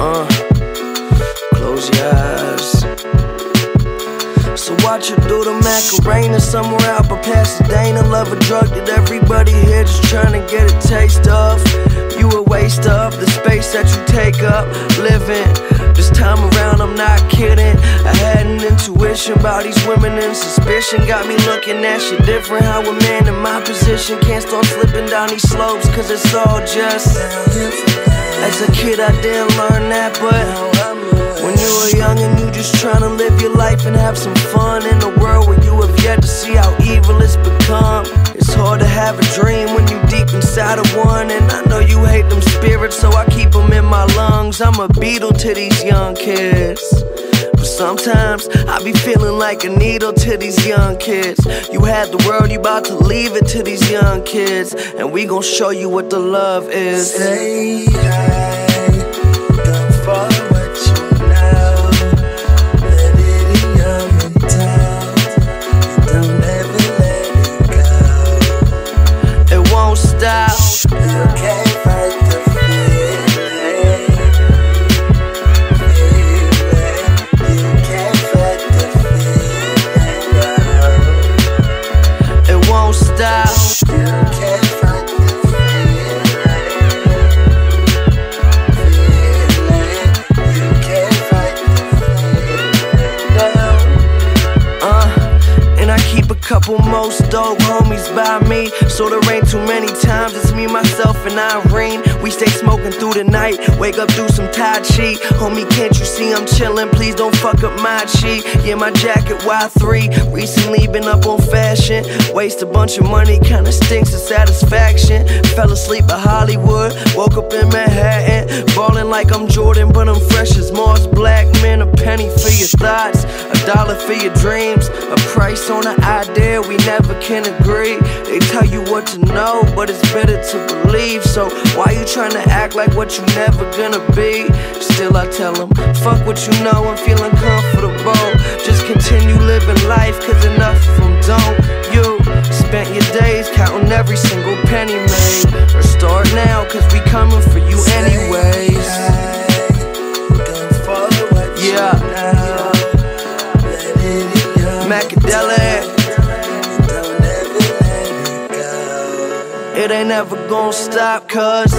Uh, close your eyes. So watch you do the Macarena somewhere out by Pasadena. Love a drug that everybody here just trying to get a taste of. You a waste of the space that you take up living. This time around, intuition about these women and suspicion. Got me looking at shit different. How a man in my position can't start slipping down these slopes, cause it's all just. As a kid, I didn't learn that, but when you were young and you just trying to live your life and have some fun in a world where you have yet to see how evil it's become. It's hard to have a dream when you deep inside of one, and I know you hate them spirits, so I keep them in my lungs. I'm a Beatle to these young kids. Sometimes I be feeling like a needle to these young kids. You had the world, you about to leave it to these young kids. And we gon' show you what the love is. Say hi, couple most dope homies by me. So there ain't too many times it's me, myself, and Irene. We stay smoking through the night, wake up, do some Tai Chi. Homie, can't you see I'm chillin'? Please don't fuck up my chi. Yeah, my jacket Y3. Recently been up on fashion. Waste a bunch of money, kinda stinks of satisfaction. Fell asleep at Hollywood, woke up in Manhattan. Ballin' like I'm Jordan, but I'm fresh as Mars Black. Man, a penny for your thoughts, a dollar for your dreams, a price on an idea we never can agree. They tell you what to know, but it's better to believe. So why you trying to act like what you never gonna be? Still, I tell them, fuck what you know and feel uncomfortable. Just continue living life, cause enough of them don't. You spent your days counting every single penny made. Or start now, cause we coming for you anyways. It ain't never gonna stop, cause.